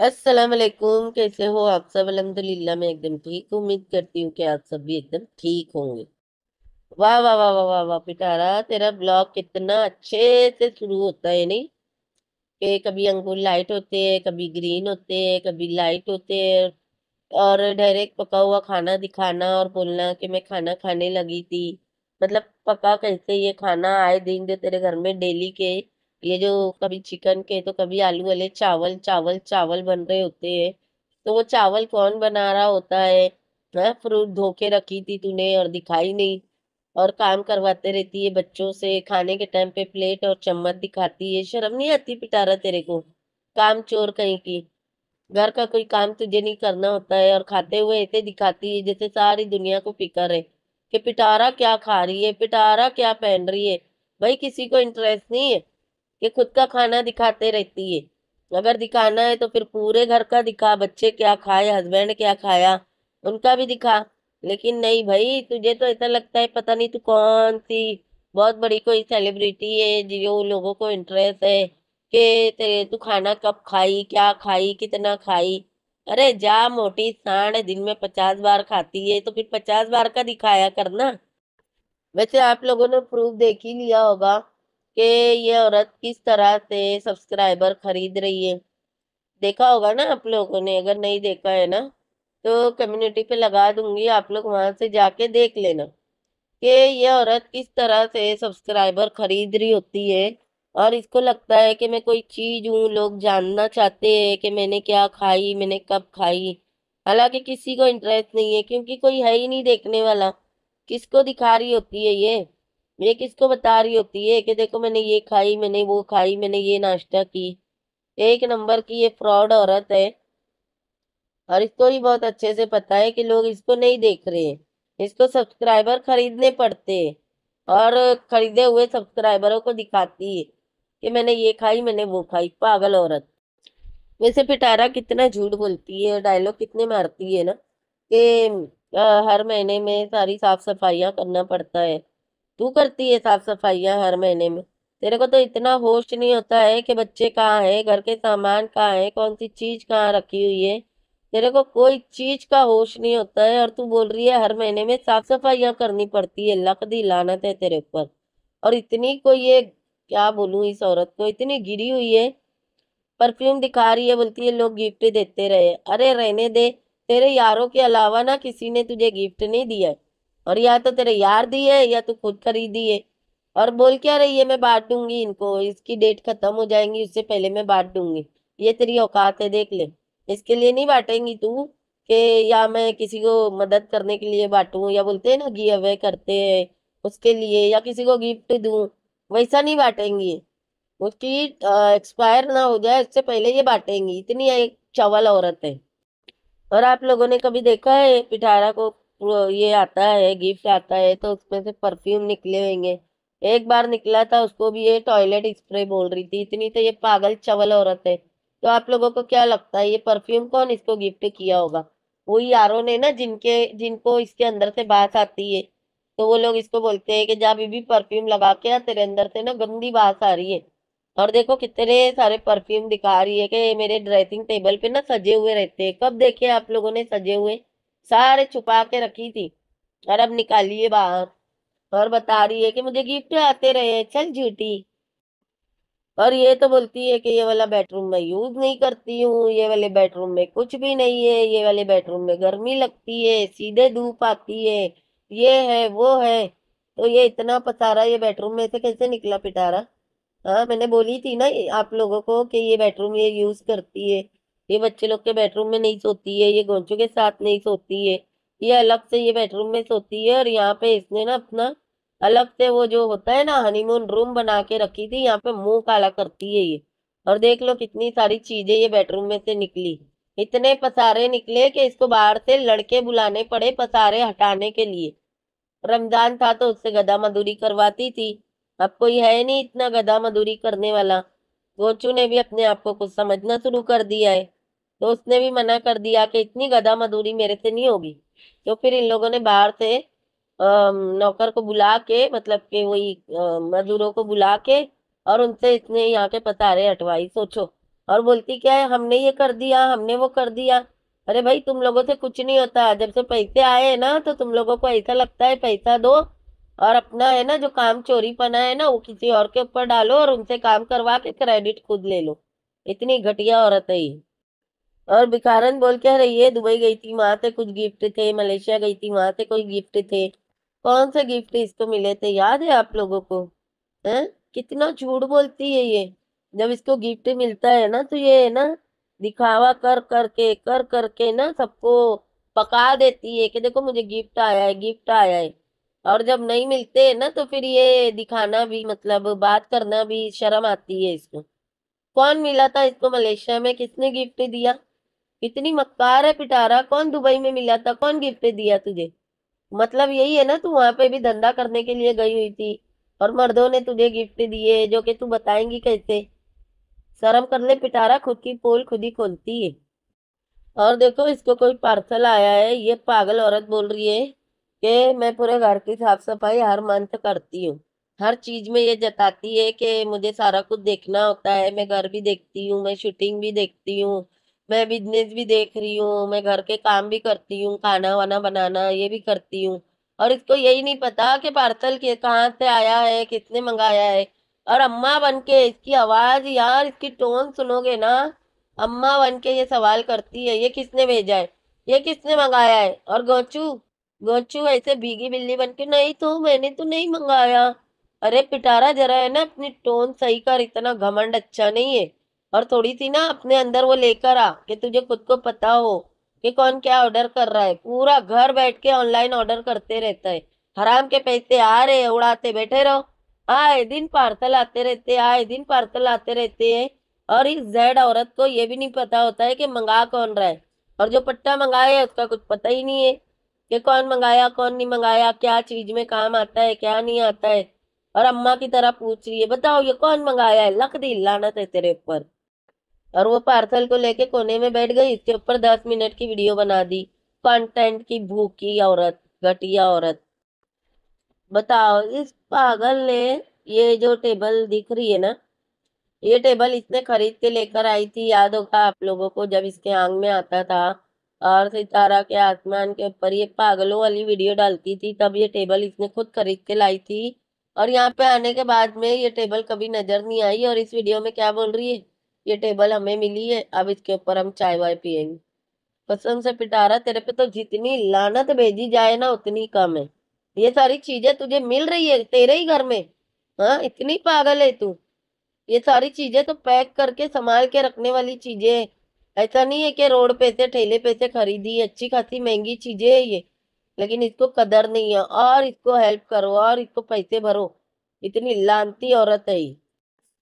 अस्सलाम वालेकुम कैसे हो आप सब? अल्हम्दुलिल्लाह, मैं एकदम ठीक उम्मीद करती हूँ कि आप सब भी एकदम ठीक होंगे। वाह वाह वाह वाह वाह वाह, पिटारा, तेरा ब्लॉग कितना अच्छे से शुरू होता है, नहीं? कि कभी अंगूर लाइट होते हैं, कभी ग्रीन होते हैं, कभी लाइट होते हैं। और डायरेक्ट पका हुआ खाना दिखाना और बोलना कि मैं खाना खाने लगी थी। मतलब पका कैसे ये खाना आए दिन तेरे घर में डेली के ये जो कभी चिकन के तो कभी आलू वाले चावल चावल चावल बन रहे होते हैं। तो वो चावल कौन बना रहा होता है? हाँ फ्रूट धो के रखी थी तूने और दिखाई नहीं। और काम करवाते रहती है बच्चों से, खाने के टाइम पे प्लेट और चम्मच दिखाती है। शर्म नहीं आती पिटारा तेरे को? काम चोर कहीं की। घर का कोई काम तुझे नहीं करना होता है और खाते हुए ऐसे दिखाती है जैसे सारी दुनिया को फ़िक्र है कि पिटारा क्या खा रही है, पिटारा क्या पहन रही है? भाई किसी को इंटरेस्ट नहीं है। कि खुद का खाना दिखाते रहती है। अगर दिखाना है तो फिर पूरे घर का दिखा, बच्चे क्या खाए हस्बैंड क्या खाया, उनका भी दिखा। लेकिन नहीं भाई, तुझे तो ऐसा लगता है पता नहीं तू कौन सी बहुत बड़ी कोई सेलिब्रिटी है जो लोगों को इंटरेस्ट है कि तेरे, तू खाना कब खाई, क्या खाई, कितना खाई। अरे जा मोटी सांड, दिन में पचास बार खाती है तो फिर पचास बार का दिखाया करना। वैसे आप लोगों ने प्रूफ देख ही लिया होगा। कि ये औरत किस तरह से सब्सक्राइबर खरीद रही है? देखा होगा ना आप लोगों ने, अगर नहीं देखा है ना तो कम्युनिटी पे लगा दूँगी, आप लोग वहाँ से जाके देख लेना कि ये औरत किस तरह से सब्सक्राइबर खरीद रही होती है। और इसको लगता है कि मैं कोई चीज़ हूँ, लोग जानना चाहते हैं कि मैंने क्या खाई, मैंने कब खाई। हालाँकि किसी को इंटरेस्ट नहीं है, क्योंकि कोई है ही नहीं देखने वाला। किसको दिखा रही होती है ये? ये किसको बता रही होती है? कि देखो मैंने ये खाई, मैंने वो खाई, मैंने ये नाश्ता की। एक नंबर की ये फ्रॉड औरत है। और इसको ही बहुत अच्छे से पता है कि लोग इसको नहीं देख रहे इसको सब्सक्राइबर खरीदने पड़ते और खरीदे हुए सब्सक्राइबरों को दिखाती है कि मैंने ये खाई, मैंने वो खाई। पागल औरत। वैसे पिटारा कितना झूठ बोलती है डायलॉग कितने मारती है ना कि हर महीने में सारी साफ़ सफाइयाँ करना पड़ता है। तू करती है साफ़ सफाइयाँ हर महीने में? तेरे को तो इतना होश नहीं होता है कि बच्चे कहाँ हैं, घर के सामान कहाँ है, कौन सी चीज़ कहाँ रखी हुई है? तेरे को कोई चीज़ का होश नहीं होता है और तू बोल रही है हर महीने में साफ़ सफाइयाँ करनी पड़ती है, लक दी लानत है तेरे ऊपर। और इतनी कोई ये, क्या बोलूँ इस औरत को, इतनी गिरी हुई है, परफ्यूम दिखा रही है, बोलती है लोग गिफ्ट देते रहे। अरे रहने दे, तेरे यारों के अलावा ना किसी ने तुझे गिफ्ट नहीं दिया है। और या तो तेरे यार दिए या तू खुद खरीदी है और बोल क्या रही है, मैं बांट दूँगी इनको। इसकी डेट खत्म हो जाएँगी, उससे पहले मैं बांट दूँगी। ये तेरी औकात है, देख ले। इसके लिए नहीं बांटेंगी तू कि या मैं किसी को मदद करने के लिए बांटूं, या बोलते हैं ना, गिव अवे करते हैं उसके लिए, या किसी को गिफ्ट दूँ। वैसा नहीं बांटेंगी। उसकी एक्सपायर ना हो जाए इससे पहले ये बांटेंगी। इतनी एक चवल औरत है। और आप लोगों ने कभी देखा है पिठारा को ये आता है, गिफ्ट आता है तो उसमें से परफ्यूम निकले होंगे। एक बार निकला था, उसको भी ये टॉयलेट स्प्रे बोल रही थी, इतनी तो ये पागल चवल औरत है। तो आप लोगों को क्या लगता है, ये परफ्यूम कौन इसको गिफ्ट किया होगा? वही यारों ने ना, जिनके, जिनको इसके अंदर से बात आती है तो वो लोग इसको बोलते हैं कि जा बीबी, परफ्यूम लगा के तेरे अंदर से ना गंदी बात आ रही है। और देखो कितने सारे परफ्यूम दिखा रही है कि मेरे ड्रेसिंग टेबल पे ना सजे हुए रहते हैं। कब देखे आप लोगों ने सजे हुए? सारे छुपा के रखी थी। और अब निकालिए बाहर। और बता रही है कि मुझे गिफ्ट आते रहे चल झूठी। और ये तो बोलती है कि ये वाला बेडरूम मैं यूज़ नहीं करती हूँ। ये वाले बेडरूम में कुछ भी नहीं है। ये वाले बेडरूम में गर्मी लगती है। सीधे धूप आती है। ये है, वो है। तो ये इतना पसारा ये बेडरूम में से कैसे निकला पिटारा? हाँ मैंने बोली थी ना आप लोगों को कि ये बेडरूम ये यूज़ करती है। ये बच्चे लोग के बेडरूम में नहीं सोती है, ये गोंचू के साथ नहीं सोती है, ये अलग से ये बेडरूम में सोती है और यहाँ पे इसने ना अपना अलग से वो जो होता है ना हनीमून रूम बना के रखी थी, यहाँ पे मुँह काला करती है ये। और देख लो कितनी सारी चीज़ें ये बेडरूम में से निकली। इतने पसारे निकले कि इसको बाहर से लड़के बुलाने पड़े पसारे हटाने के लिए। रमज़ान था तो उससे गदा मजदूरी करवाती थी। अब कोई है नहीं इतना गदा मजदूरी करने वाला। गोचू ने भी अपने आप को कुछ समझना शुरू कर दिया है। तो उसने भी मना कर दिया कि इतनी गदा मजदूरी मेरे से नहीं होगी। तो फिर इन लोगों ने बाहर से नौकर को बुला के मतलब कि वही मजदूरों को बुला के और उनसे इसने यहाँ के पतारे हटवाई, सोचो। और बोलती, क्या है? हमने ये कर दिया, हमने वो कर दिया। अरे भाई, तुम लोगों से कुछ नहीं होता। जब से पैसे आए हैं ना तो तुम लोगों को ऐसा लगता है, पैसा दो और अपना है ना, जो काम चोरी पना है ना, वो किसी और के ऊपर डालो और उनसे काम करवा के क्रेडिट खुद ले लो। इतनी घटिया औरत है ये। और भिखारन बोल के रही है दुबई गई थी, वहाँ से कुछ गिफ्ट थे, मलेशिया गई थी, वहाँ से कोई गिफ्ट थे। कौन से गिफ्ट इसको मिले थे, याद है आप लोगों को? हैं? कितना झूठ बोलती है ये। जब इसको गिफ्ट मिलता है ना तो ये है ना, दिखावा कर, करके कर, करके ना सबको पका देती है कि देखो मुझे गिफ्ट आया है, गिफ्ट आया है। और जब नहीं मिलते है ना तो फिर ये दिखाना भी मतलब बात करना भी शर्म आती है इसको। कौन मिला था इसको मलेशिया में? किसने गिफ्ट दिया? इतनी मक्कार है पिटारा, कौन दुबई में मिला था, कौन गिफ्ट दिया तुझे? मतलब यही है ना, तू वहाँ पे भी धंधा करने के लिए गई हुई थी और मर्दों ने तुझे गिफ्ट दिए, जो कि तू बताएँगी कैसे? शर्म कर ले, पिटारा खुद की पोल खुद ही खोलती है। और देखो, इसको कोई पार्सल आया है, ये पागल औरत बोल रही है कि मैं पूरे घर की साफ़ सफ़ाई हर मंथ करती हूँ। हर चीज़ में ये जताती है कि मुझे सारा कुछ देखना होता है, मैं घर भी देखती हूँ, मैं शूटिंग भी देखती हूँ मैं बिज़नेस भी देख रही हूँ, मैं घर के काम भी करती हूँ, खाना वाना बनाना, ये भी करती हूँ। और इसको यही नहीं पता कि पार्सल के कहाँ से आया है, किसने मंगाया है। और अम्मा बन के इसकी आवाज़, यार इसकी टोन सुनोगे ना? अम्मा बन के ये सवाल करती है, ये किसने भेजा है? ये किसने मंगाया है? और गोचू गोचू ऐसे भीगी बिल्ली बन के, नहीं तो मैंने तो नहीं मंगाया। अरे पिटारा जरा है ना, अपनी टोन सही कर, इतना घमंड अच्छा नहीं है। और थोड़ी सी ना अपने अंदर वो लेकर आ कि तुझे खुद को पता हो कि कौन क्या ऑर्डर कर रहा है। पूरा घर बैठ के ऑनलाइन ऑर्डर करते रहता है। हराम के पैसे आ रहे उड़ाते बैठे रहो। आए दिन पार्सल आते रहते आए दिन पार्सल आते रहते हैं। और इस जेड औरत को ये भी नहीं पता होता है कि मंगा कौन रहा है। और जो पट्टा मंगाया है, उसका कुछ पता ही नहीं है कि कौन मंगाया, कौन नहीं मंगाया, क्या चीज़ में काम आता है, क्या नहीं आता है। और अम्मा की तरह पूछ रही है, बताओ ये कौन मंगाया है? लख दी लानत है तेरे ऊपर। और वो पार्सल को लेके कोने में बैठ गई इसके ऊपर दस मिनट की वीडियो बना दी। कंटेंट की भूखी औरत, घटिया औरत। बताओ, इस पागल ने ये जो टेबल दिख रही है ना, ये टेबल इसने खरीद के लेकर आई थी, याद होगा आप लोगों को, जब इसके आंग में आता था, और सितारा के आसमान के ऊपर ये पागलों वाली वीडियो डालती थी, तब ये टेबल इसने खुद खरीद के लाई थी। और यहाँ पे आने के बाद में ये टेबल कभी नज़र नहीं आई, और इस वीडियो में क्या बोल रही है? ये टेबल हमें मिली है, अब इसके ऊपर हम चाय वाय पियेंगे। कसम से पिटारा, तेरे पे तो जितनी लानत भेजी जाए ना, उतनी कम है। ये सारी चीज़ें तुझे मिल रही है, तेरे ही घर में। हाँ इतनी पागल है तू। ये सारी चीज़ें तो पैक करके, संभाल के रखने वाली चीज़ें ऐसा नहीं है कि रोड पे से, ठेले पे से खरीदी अच्छी खासी महँगी चीज़ें है ये। लेकिन इसको कदर नहीं है, और इसको हेल्प करो, और इसको पैसे भरो। इतनी लानती औरत है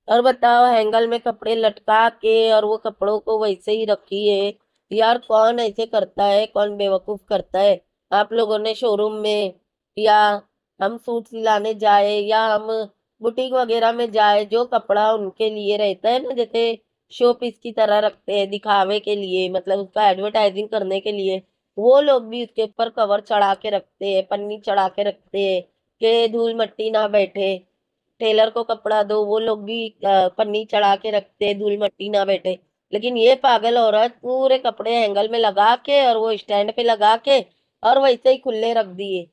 और बताओ, हैंगल में कपड़े लटका के और वो कपड़ों को वैसे ही रखी है यार, कौन ऐसे करता है? कौन बेवकूफ़ करता है? आप लोगों ने शोरूम में या हम सूट सिलाने जाए या हम बुटीक वगैरह में जाए, जो कपड़ा उनके लिए रहता है ना, जैसे शो पीस की तरह रखते हैं, दिखावे के लिए मतलब उसका एडवर्टाइजिंग करने के लिए, वो लोग भी उसके ऊपर कवर चढ़ा के रखते हैं, पन्नी चढ़ा के रखते हैं, कि धूल मट्टी ना बैठे। टेलर को कपड़ा दो, वो लोग भी पन्नी चढ़ा के रखते, धूल मट्टी ना बैठे। लेकिन ये पागल औरत पूरे कपड़े एंगल में लगा के और वो स्टैंड पे लगा के और वैसे ही खुले रख दिए।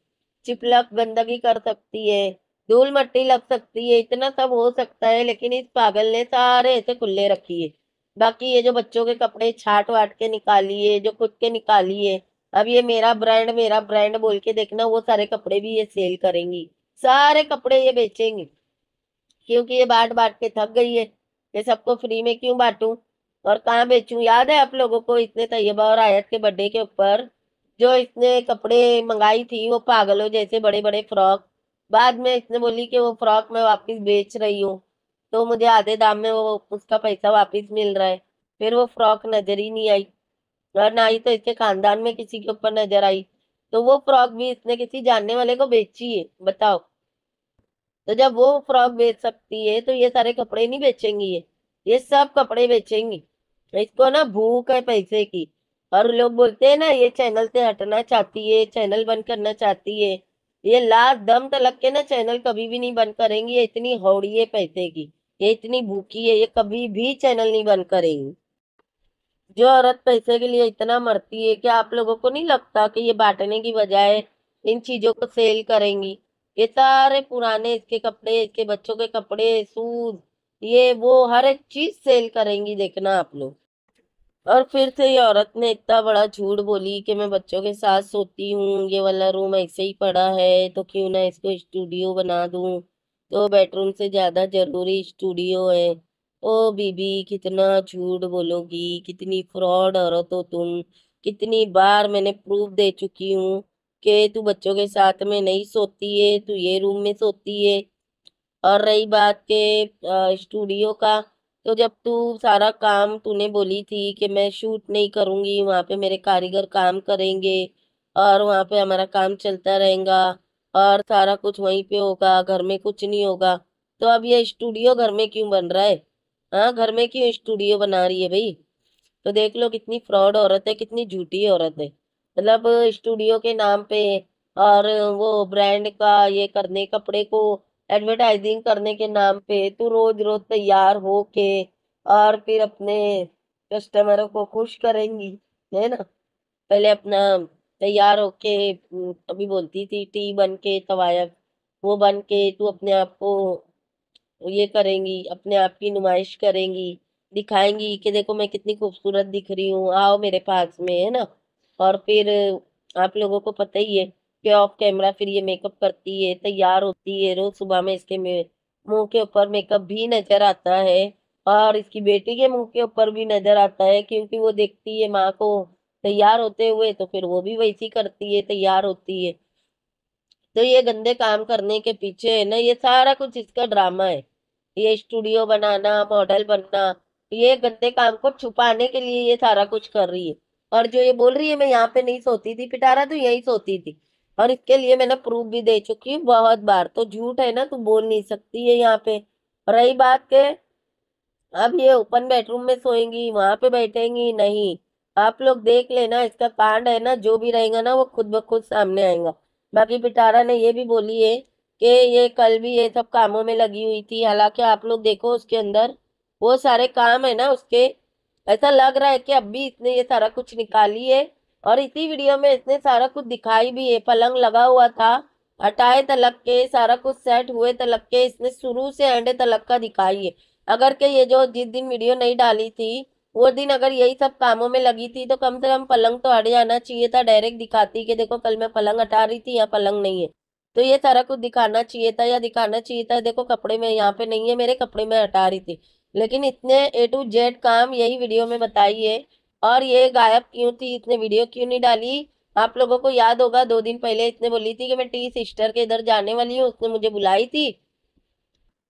चिपलक गंदगी कर सकती है, धूल मट्टी लग सकती है, इतना सब हो सकता है, लेकिन इस पागल ने सारे ऐसे खुले रखिए बाकी ये जो बच्चों के कपड़े छाट वाट के निकालिए, जो खुद के निकालिए, अब ये मेरा ब्रांड मेरा ब्रांड बोल के देखना, वो सारे कपड़े भी ये सेल करेंगी। सारे कपड़े ये बेचेंगी। क्योंकि ये बांट बांट के थक गई है। ये सबको फ्री में क्यों बांटू? और कहाँ बेचूं? याद है आप लोगों को इसने तैयबा और आयत के बर्थडे के ऊपर जो इसने कपड़े मंगाई थी, वो पागलों जैसे बड़े बड़े फ्रॉक। बाद में इसने बोली कि वो फ्रॉक मैं वापस बेच रही हूँ। तो मुझे आधे दाम में वो उसका पैसा वापस मिल रहा है। फिर वो फ्रॉक नज़र ही नहीं आई। और ना ही तो इसके खानदान में किसी के ऊपर नज़र आई। तो वो फ्रॉक भी इसने किसी जानने वाले को बेची है। बताओ। तो जब वो फ्रॉक बेच सकती है तो ये सारे कपड़े नहीं बेचेंगी ये। ये सब कपड़े बेचेंगी। इसको ना भूख है पैसे की। और लोग बोलते हैं ना, ये चैनल से हटना चाहती है, चैनल बंद करना चाहती है। ये लास्ट दम तलक के ना चैनल कभी भी नहीं बंद करेंगी, ये इतनी हौड़ी है पैसे की। ये इतनी भूखी है, ये कभी भी चैनल नहीं बंद करेंगी। जो औरत पैसे के लिए इतना मरती है, क्या आप लोगों को नहीं लगता कि ये बांटने की बजाय इन चीज़ों को सेल करेंगी? ये सारे पुराने इसके कपड़े, इसके बच्चों के कपड़े, शूज़, ये वो हर एक चीज़ सेल करेंगी देखना आप लोग। और फिर से ये औरत ने इतना बड़ा झूठ बोली कि मैं बच्चों के साथ सोती हूँ, ये वाला रूम ऐसे ही पड़ा है तो क्यों ना इसको स्टूडियो बना दूँ? तो बेडरूम से ज़्यादा ज़रूरी स्टूडियो है। ओ बीबी, कितना झूठ बोलोगी, कितनी फ्रॉड औरत हो तुम, कितनी बार मैंने प्रूफ दे चुकी हूँ। कि तू बच्चों के साथ में नहीं सोती है, तू ये रूम में सोती है। और रही बात के स्टूडियो का तो जब तू सारा काम तूने बोली थी कि मैं शूट नहीं करूँगी, वहाँ पे मेरे कारीगर काम करेंगे और वहाँ पे हमारा काम चलता रहेगा और सारा कुछ वहीं पे होगा, घर में कुछ नहीं होगा तो अब ये स्टूडियो घर में क्यों बन रहा है? हाँ घर में क्यों स्टूडियो बना रही है भाई? तो देख लो कितनी फ्रॉड औरत है, कितनी झूठी औरत है। मतलब स्टूडियो के नाम पे और वो ब्रांड का ये करने, कपड़े को एडवर्टाइजिंग करने के नाम पे तू रोज रोज तैयार हो के और फिर अपने कस्टमरों को खुश करेंगी, है ना? पहले अपना तैयार होके अभी बोलती थी टी बन के तवाया, वो बन के तू अपने आप को ये करेंगी, अपने आप की नुमाइश करेंगी, दिखाएँगी कि देखो मैं कितनी खूबसूरत दिख रही हूँ, आओ मेरे पास में, है ना? और फिर आप लोगों को पता ही है कि ऑफ़ कैमरा फिर ये मेकअप करती है, तैयार होती है, रोज सुबह में इसके मुँह के ऊपर मेकअप भी नज़र आता है और इसकी बेटी के मुँह के ऊपर भी नज़र आता है क्योंकि वो देखती है माँ को तैयार होते हुए तो फिर वो भी वैसी करती है, तैयार होती है। तो ये गंदे काम करने के पीछे है ना, ये सारा कुछ इसका ड्रामा है। ये स्टूडियो बनाना मॉडल बनना, ये गंदे काम को छुपाने के लिए ये सारा कुछ कर रही है। और जो ये बोल रही है, मैं यहाँ पे नहीं सोती थी, पिटारा तो यही सोती थी। और इसके लिए मैंने प्रूफ भी दे चुकी हूँ, बहुत बार। तो झूठ है ना, तू बोल नहीं सकती है यहाँ पे। रही बात के, अब ये ओपन बेडरूम में सोएँगी, वहाँ पे बैठेंगी, नहीं। आप लोग देख लेना, इसका कांड है ना, जो भी रहेगा ना, वो खुद ब खुद सामने आएगा। बाकी पिटारा ने ये भी बोली है कि ये कल भी ये सब कामों में लगी हुई थी। हालाँकि आप लोग देखो, उसके अंदर वो सारे काम है ना, उसके ऐसा लग रहा है कि अब भी इसने ये सारा कुछ निकाली है और इसी वीडियो में इसने सारा कुछ दिखाई भी है। पलंग लगा हुआ था, हटाए तलक के, सारा कुछ सेट हुए तलक के, इसने शुरू से एंड तलक का दिखाई है। अगर के ये जो जिस दिन वीडियो नहीं डाली थी, वो दिन अगर यही सब कामों में लगी थी तो कम से कम पलंग तो हट जाना चाहिए था। डायरेक्ट दिखाती कि देखो कल मैं पलंग हटा रही थी या पलंग नहीं है। तो ये सारा कुछ दिखाना चाहिए था या दिखाना चाहिए था, देखो कपड़े में यहाँ पे नहीं है, मेरे कपड़े में हटा रही थी। लेकिन इतने ए टू जेड काम यही वीडियो में बताई है और ये गायब क्यों थी? इतने वीडियो क्यों नहीं डाली? आप लोगों को याद होगा, दो दिन पहले इतने बोली थी कि मैं टी सिस्टर के इधर जाने वाली हूँ, उसने मुझे बुलाई थी।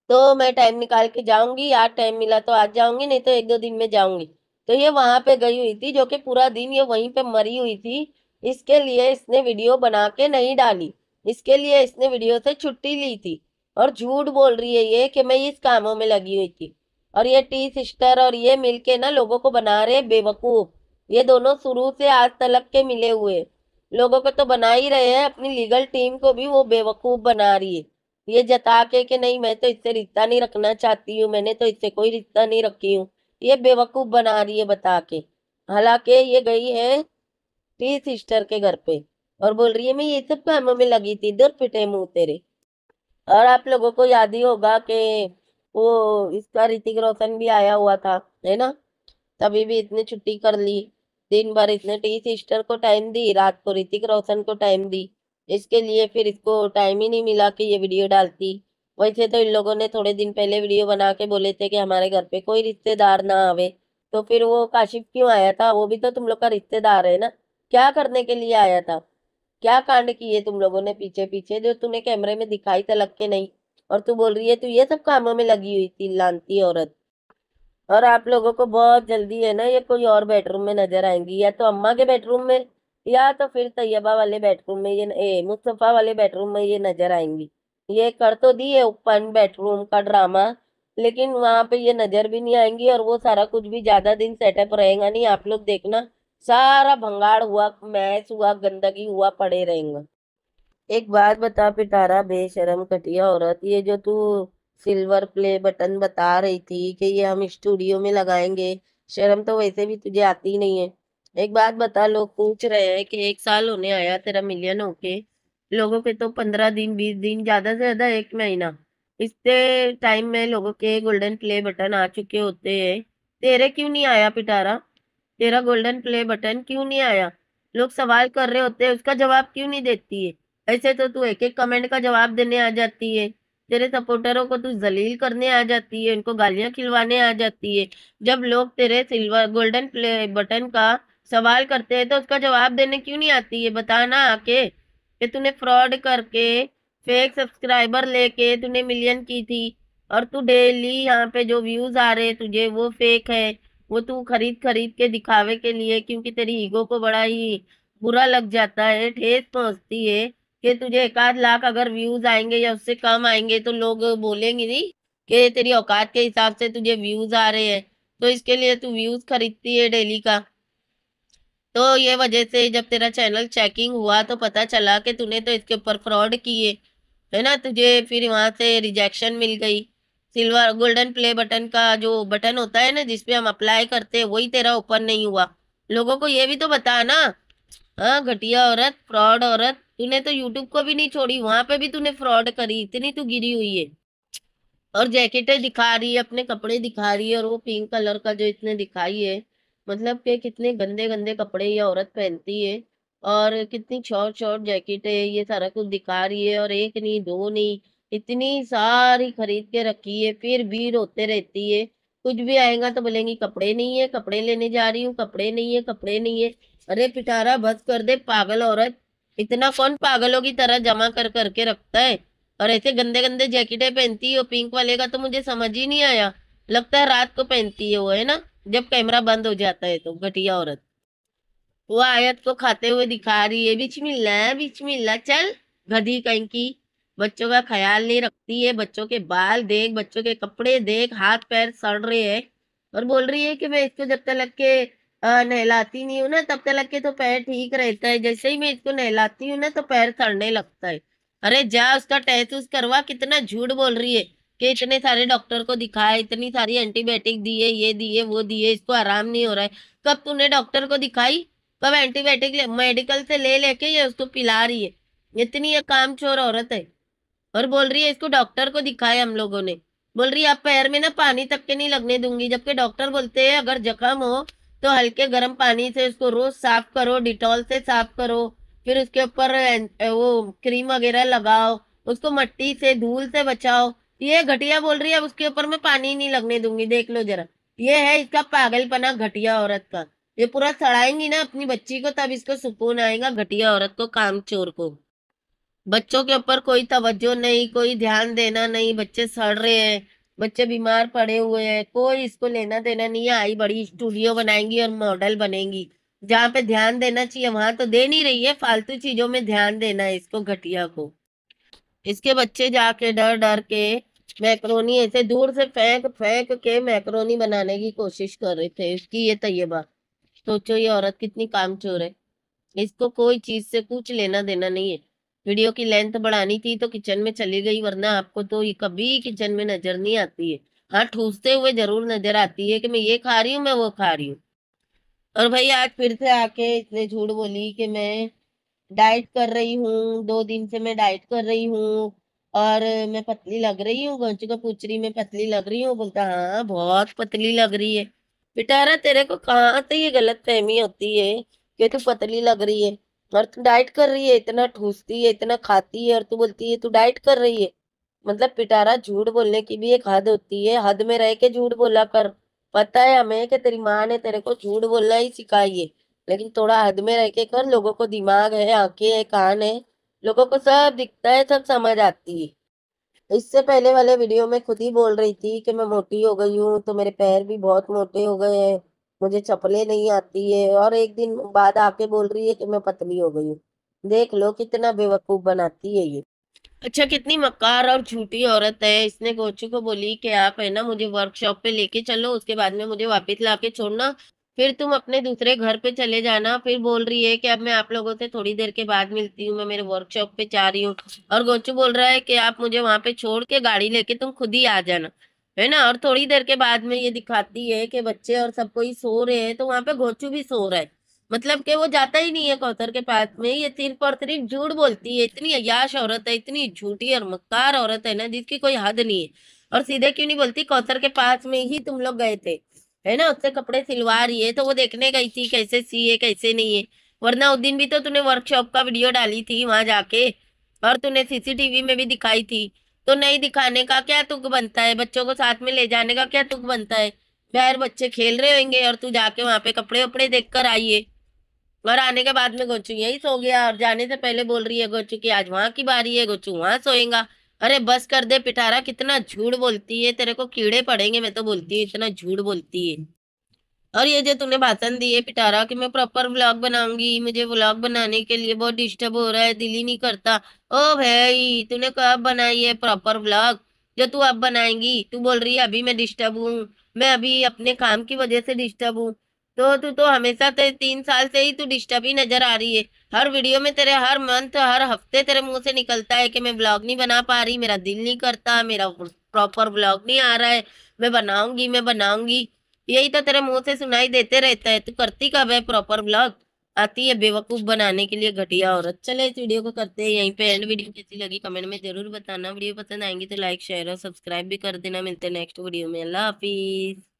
तो मैं टाइम निकाल के जाऊँगी, आज टाइम मिला तो आज जाऊँगी, नहीं तो एक दो दिन में जाऊँगी। तो ये वहाँ पे गई हुई थी, जो कि पूरा दिन ये वहीं पे मरी हुई थी। इसके लिए इसने वीडियो बना के नहीं डाली। इसके लिए इसने वीडियो से छुट्टी ली थी। और झूठ बोल रही है ये कि मैं इस कामों में लगी हुई थी। और ये टी सिस्टर और ये मिलके ना लोगों को बना रहे बेवकूफ़। ये दोनों शुरू से आज तलक के मिले हुए। लोगों को तो बना ही रहे हैं, अपनी लीगल टीम को भी वो बेवकूफ़ बना रही है। ये जता के कि नहीं, मैं तो इससे रिश्ता नहीं रखना चाहती हूँ, मैंने तो इससे कोई रिश्ता नहीं रखी हूँ। ये बेवकूफ़ बना रही है बता के। हालाँकि ये गई है टी सिस्टर के घर पे और बोल रही है, मैं ये सब कामों में लगी थी दूर पिटे मुँह तेरे। और आप लोगों को याद ही होगा कि वो इसका ऋतिक रोशन भी आया हुआ था, है ना? तभी भी इतने छुट्टी कर ली। दिन भर इसने टी सिस्टर को टाइम दी, रात को ऋतिक रोशन को टाइम दी। इसके लिए फिर इसको टाइम ही नहीं मिला कि ये वीडियो डालती। वैसे तो इन लोगों ने थोड़े दिन पहले वीडियो बना के बोले थे कि हमारे घर पे कोई रिश्तेदार ना आवे। तो फिर वो काशिफ क्यों आया था? वो भी तो तुम लोग का रिश्तेदार है ना? क्या करने के लिए आया था? क्या कांड किए तुम लोगों ने पीछे पीछे जो तुम्हें कैमरे में दिखाई तलक के नहीं? और तू बोल रही है, तू ये सब कामों में लगी हुई थी लानती औरत। और आप लोगों को बहुत जल्दी है ना, ये कोई और बेडरूम में नज़र आएँगी, या तो अम्मा के बेडरूम में, या तो फिर तैयबा वाले बेडरूम में, ये ए, मुस्तफ़ा वाले बेडरूम में ये नज़र आएँगी। ये कर तो दी है, ओपन बेडरूम का ड्रामा लेकिन वहाँ पे ये नज़र भी नहीं आएँगी, और वो सारा कुछ भी ज़्यादा दिन सेटअप रहेगा नहीं, आप लोग देखना, सारा भंगाड़ हुआ मैस हुआ, गंदगी हुआ, पड़े रहेंगे। एक बात बता पिटारा, बेशरम कटिया औरत, ये जो तू सिल्वर प्ले बटन बता रही थी कि ये हम स्टूडियो में लगाएँगे, शर्म तो वैसे भी तुझे आती ही नहीं है। एक बात बता, लोग पूछ रहे हैं कि एक साल होने आया तेरा मिलियन होके, लोगों के तो पंद्रह दिन, बीस दिन, ज़्यादा से ज़्यादा एक महीना। इतने टाइम में लोगों के गोल्डन प्ले बटन आ चुके होते हैं। तेरे क्यों नहीं आया पिटारा? तेरा गोल्डन प्ले बटन क्यों नहीं आया? लोग सवाल कर रहे होते हैं, उसका जवाब क्यों नहीं देती है? ऐसे तो तू एक एक कमेंट का जवाब देने आ जाती है। तेरे सपोर्टरों को तू जलील करने आ जाती है, उनको गालियाँ खिलवाने आ जाती है। जब लोग तेरे सिल्वर गोल्डन प्ले बटन का सवाल करते हैं तो उसका जवाब देने क्यों नहीं आती है? बताना आके कि तूने फ्रॉड करके फेक सब्सक्राइबर लेके तूने मिलियन की थी और तू डेली यहाँ पे जो व्यूज़ आ रहे तुझे, वो फेक है। वो तू खरीद खरीद के दिखावे के लिए, क्योंकि तेरी ईगो को बड़ा ही बुरा लग जाता है, ठेस पहुँचती है। कि तुझे एक आध लाख अगर व्यूज़ आएँगे या उससे कम आएँगे तो लोग बोलेंगे नहीं कि तेरी औकात के हिसाब से तुझे व्यूज़ आ रहे हैं। तो इसके लिए तू व्यूज़ खरीदती है डेली का। तो ये वजह से जब तेरा चैनल चेकिंग हुआ तो पता चला कि तूने तो इसके ऊपर फ्रॉड किए, है ना? तुझे फिर वहाँ से रिजेक्शन मिल गई। सिल्वर गोल्डन प्ले बटन का जो बटन होता है ना जिसपे हम अप्लाई करते हैं, वही तेरा ओपन नहीं हुआ। लोगों को ये भी तो बता ना हाँ घटिया औरत फ्रॉड औरत तूने तो यूट्यूब को भी नहीं छोड़ी, वहाँ पे भी तूने फ्रॉड करी, इतनी तू गिरी हुई है। और जैकेटें दिखा रही है, अपने कपड़े दिखा रही है और वो पिंक कलर का जो इसने दिखाई है मतलब कि कितने गंदे गंदे कपड़े ये औरत पहनती है। और कितनी शॉर्ट शॉर्ट जैकेट है, ये सारा कुछ दिखा रही है और एक नहीं, दो नहीं, इतनी सारी खरीद के रखी है, फिर भी रोते रहती है। कुछ भी आएगा तो बोलेंगी, कपड़े नहीं है, कपड़े लेने जा रही हूँ, कपड़े नहीं है, कपड़े नहीं है। अरे पिटारा, बस कर दे, पागल औरत। इतना कौन पागलों की तरह जमा कर करके रखता है? और ऐसे गंदे गंदे जैकेटें पहनती है पिंक वाले का तो मुझे समझ ही नहीं आया। लगता है रात को पहनती है वो, है ना? जब कैमरा बंद हो जाता है तो घटिया औरत। वो आयत को खाते हुए दिखा रही है बिस्मिल्लाह मिलना चल। गधी कहीं की, बच्चों का ख्याल नहीं रखती है, बच्चों के बाल देख, बच्चों के कपड़े देख हाथ पैर सड़ रहे हैं। और बोल रही है कि मैं इसको जब तक लग के नहलाती नहीं हूँ ना, तब तक के तो पैर ठीक रहता है। जैसे ही मैं इसको नहलाती हूँ ना तो पैर सड़ने लगता है। अरे, जा उसका उस करवा, कितना झूठ बोल रही है कि इतने सारे डॉक्टर को दिखाए, इतनी सारी एंटीबायोटिक दिए, ये दिए, वो दिए, इसको आराम नहीं हो रहा है। कब तूने डॉक्टर को दिखाई? कब एंटीबायोटिक मेडिकल से ले लेके ये उसको पिला रही है? इतनी ये काम चोर औरत है। और बोल रही है, इसको डॉक्टर को दिखाए हम लोगों ने। बोल रही है, आप पैर में ना पानी तक के नहीं लगने दूँगी, जबकि डॉक्टर बोलते हैं, अगर जख्म हो तो हल्के गर्म पानी से उसको रोज साफ़ करो, डिटॉल से साफ़ करो, फिर उसके ऊपर वो क्रीम वगैरह लगाओ, उसको मट्टी से, धूल से बचाओ। ये घटिया बोल रही है उसके ऊपर मैं पानी नहीं लगने दूँगी, देख लो जरा। ये है इसका पागलपना घटिया औरत का। ये पूरा सड़ाएँगी ना अपनी बच्ची को, तब इसको सुकून आएगा घटिया औरत को, काम चोर को। बच्चों के ऊपर कोई तवज्जो नहीं, कोई ध्यान देना नहीं, बच्चे सड़ रहे हैं। बच्चे बीमार पड़े हुए हैं, कोई इसको लेना देना नहीं है। आई बड़ी स्टूडियो बनाएँगी और मॉडल बनेंगी। जहाँ पे ध्यान देना चाहिए, वहाँ तो दे नहीं रही है। फालतू चीज़ों में ध्यान देना है इसको, घटिया को। इसके बच्चे जाके डर डर के मैक्रोनी, ऐसे दूर से फेंक फेंक के मैक्रोनी बनाने की कोशिश कर रहे थे। इसकी ये तयबा सोचो ये औरत कितनी कामचोर है। इसको कोई चीज़ से कुछ लेना देना नहीं है। वीडियो की लेंथ बढ़ानी थी तो किचन में चली गई, वरना आपको तो ये कभी किचन में नज़र नहीं आती है। हाँ ठूसते हुए ज़रूर नज़र आती है कि मैं ये खा रही हूँ, मैं वो खा रही हूँ। और भाई आज फिर से आके इतने झूठ बोली कि मैं डाइट कर रही हूँ, दो दिन से मैं डाइट कर रही हूँ और मैं पतली लग रही हूँ गोंचू को पूछ रही मैं पतली लग रही हूँ, बोलता हाँ बहुत पतली लग रही है। बेटारा तेरे को कहाँ से ये गलत फहमी होती है कि तू पतली लग रही है? और तू डाइट कर रही है, इतना ठूसती है, इतना खाती है और तू बोलती है, तू डाइट कर रही है? मतलब पिटारा झूठ बोलने की भी एक हद होती है, हद में रह के झूठ बोला कर। पता है हमें कि तेरी माँ ने तेरे को झूठ बोलना ही सिखाई है, लेकिन थोड़ा हद में रह के कर, लोगों को दिमाग है, आँखें है, कान है, लोगों को सब दिखता है, सब समझ आती है। इससे पहले वाले वीडियो में खुद ही बोल रही थी कि मैं मोटी हो गई हूँ तो मेरे पैर भी बहुत मोटे हो गए हैं मुझे चपले नहीं आती है और एक दिन बाद आके बोल रही है कि मैं पतली हो गई हूँ। देख लो कितना बेवकूफ़ बनाती है ये। अच्छा कितनी मकार और झूठी औरत है। इसने कोचू को बोली कि आप है ना मुझे वर्कशॉप पे लेके चलो, उसके बाद में मुझे वापस ला के छोड़ना। फिर तुम अपने दूसरे घर पे चले जाना। फिर बोल रही है कि अब मैं आप लोगों से थोड़ी देर के बाद मिलती हूँ, मैं मेरे वर्कशॉप पे जा रही हूँ। और गोचू बोल रहा है कि आप मुझे वहाँ पे छोड़ के गाड़ी लेके तुम खुद ही आ जाना। है ना? और थोड़ी देर के बाद में ये दिखाती है कि बच्चे और सब कोई सो रहे हैं तो वहाँ पे घोचू भी सो रहा है। मतलब कि वो जाता ही नहीं है कौसर के पास में, ये सिर्फ़ और सिर्फ़ झूठ बोलती है। इतनी अयाश औरत है, इतनी झूठी और मक्कार औरत है ना, जिसकी कोई हद नहीं है। और सीधे क्यों नहीं बोलती? कौसर के पास में ही तुम लोग गए थे, है ना? उससे कपड़े सिलवा रही है तो वो देखने गई थी कैसे सी है, कैसे नहीं है। वरना उस दिन भी तो तूने वर्कशॉप का वीडियो डाली थी वहाँ जाके, और तूने सीसीटीवी में भी दिखाई थी। तो नहीं दिखाने का क्या तुक बनता है? बच्चों को साथ में ले जाने का क्या तुक बनता है? बाहर बच्चे खेल रहे होंगे और तू जाके वहाँ पे कपड़े वपड़े देख कर आइए और आने के बाद में गोचू यही सो गया और जाने से पहले बोल रही है गोचू की आज वहाँ की बारी है, गोचू वहाँ सोएगा। अरे बस कर दे पिटारा, कितना झूठ बोलती है, तेरे को कीड़े पड़ेंगे, मैं तो बोलती हूँ, इतना झूठ बोलती है। और ये जो तूने भाषण दी है पिटारा कि मैं प्रॉपर व्लॉग बनाऊँगी, मुझे व्लॉग बनाने के लिए बहुत डिस्टर्ब हो रहा है, दिल ही नहीं करता। ओ भाई, तूने कब बनाई है प्रॉपर व्लॉग जो तू अब बनाएँगी, तू बोल रही है, अभी मैं डिस्टर्ब हूँ। मैं अभी अपने काम की वजह से डिस्टर्ब हूँ। तो तू तो हमेशा ते तीन साल से ही तू डिस्टर्ब ही नज़र आ रही है। हर वीडियो में तेरे, हर मंथ हर हफ़्ते तेरे मुँह से निकलता है कि मैं ब्लॉग नहीं बना पा रही, मेरा दिल नहीं करता, मेरा प्रॉपर ब्लॉग नहीं आ रहा है। मैं बनाऊँगी मैं बनाऊँगी। यही तो तेरे मुँह से सुनाई देते रहता है। तू करती कब है प्रॉपर ब्लॉग आती है बेवकूफ़ बनाने के लिए घटिया औरत। चले इस वीडियो को करते हैं यहीं पे। एंड वीडियो कैसी लगी कमेंट में ज़रूर बताना। वीडियो पसंद आएँगी तो लाइक शेयर और सब्सक्राइब भी कर देना। मिलते हैं नेक्स्ट वीडियो में। अल्लाह हाफिज़।